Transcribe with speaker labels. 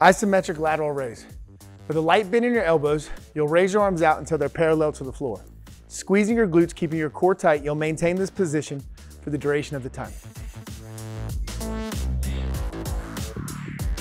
Speaker 1: Isometric lateral raise. With a light bend in your elbows, you'll raise your arms out until they're parallel to the floor. Squeezing your glutes, keeping your core tight, you'll maintain this position for the duration of the time.